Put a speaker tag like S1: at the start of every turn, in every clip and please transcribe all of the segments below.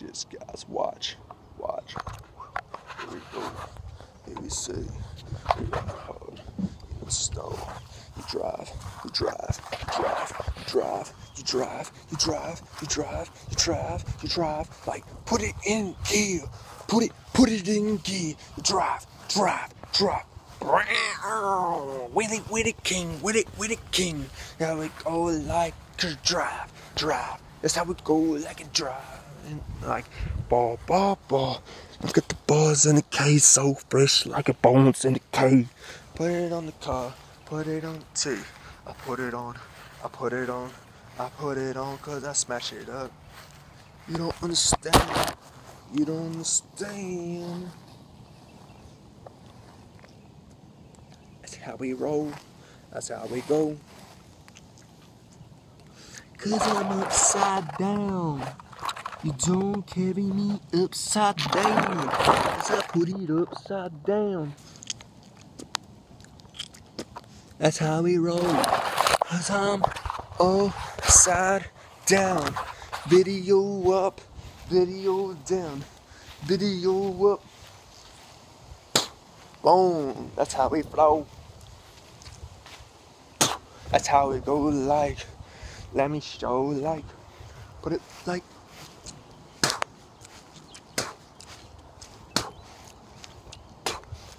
S1: Watch this, guys. Watch. Watch. Here we go. Here we see. We ride hard. Snow. You drive. You drive. You drive. You drive. You drive. You drive. You drive. You drive. You drive. Like put it in gear. Put it. Put it in gear. You drive. Drive. Drive. With it, with it, king, with it, with it, king. Now we go like a drive, drive. That's how we go like a drive. And like ball, ball, ball. Look at the buzz in the case, so fresh like a bones in the cave. Put it on the car, put it on the T. I put it on, I put it on, I put it on cause I smash it up. You don't understand, you don't understand. That's how we roll. That's how we go. Cause I'm upside down. You don't carry me upside down. Cause I put it upside down. That's how we roll. Cause I'm upside down. Video up, video down, video up. Boom. That's how we flow. That's how it go like. Let me show like. Put it like.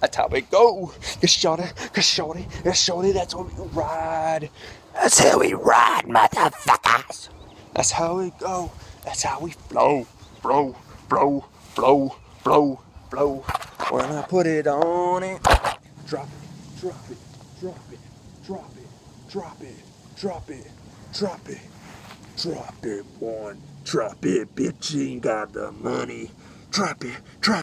S1: That's how we go. Get shorty, get shorty, get shorty. That's how we ride. That's how we ride, motherfuckers. That's how we go. That's how we flow, flow, flow, flow, flow, flow. When I put it on it, drop it, drop it, drop it, drop it, drop it, drop it, drop it, drop it, one, drop it, bitch. You ain't got the money. Drop it, drop.